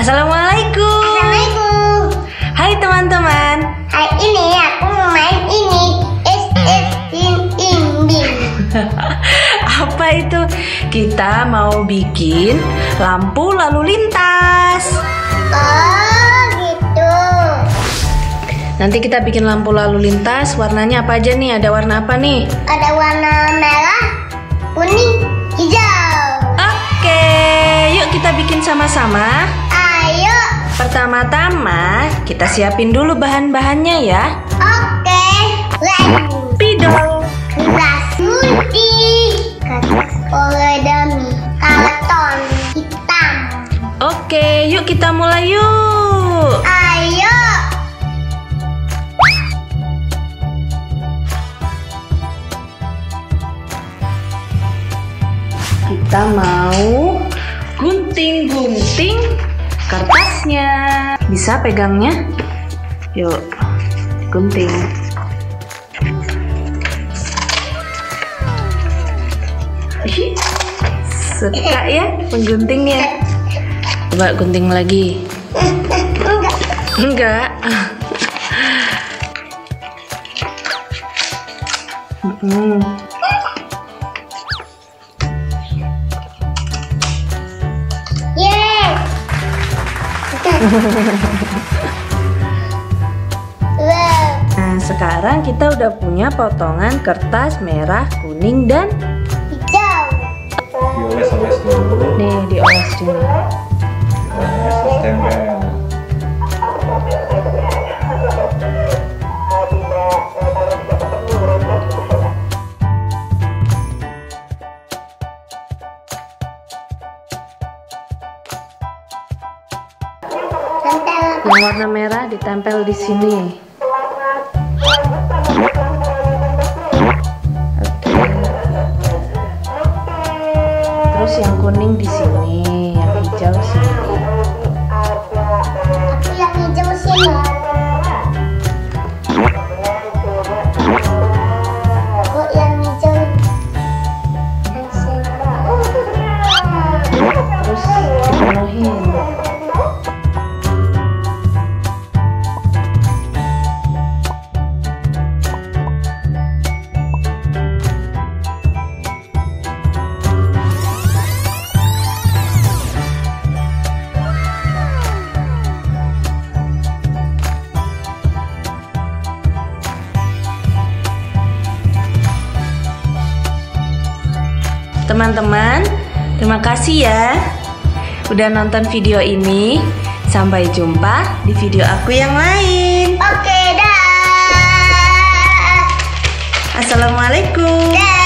Assalamualaikum. Assalamualaikum. Hai teman-teman. Hari ini aku mau main ini. Es es in in bin. Apa itu? Kita mau bikin lampu lalu lintas. Oh gitu. Nanti kita bikin lampu lalu lintas. Warnanya apa aja nih? Ada warna apa nih? Ada warna merah, Pertama-tama kita siapin dulu bahan-bahannya ya. Oke. Lem. Pidol, Gelas putih. Kertas. Karton hitam. Oke, yuk kita mulai yuk. Ayo. Kita mau gunting-gunting kertasnya. Bisa pegangnya? Yuk, gunting. Suka ya mengguntingnya. Coba gunting lagi. Enggak. Enggak. Hmm. Nah, sekarang kita udah punya potongan kertas merah, kuning, dan Yang warna merah ditempel di sini. Oke. Terus yang kuning di sini, yang hijau sini. Yang hijau sini. Aku yang hijau. Yang sini. Terus penuhin. Teman-teman, terima kasih ya udah nonton video ini. Sampai jumpa di video aku yang lain. Oke, dah. Assalamualaikum. Dah.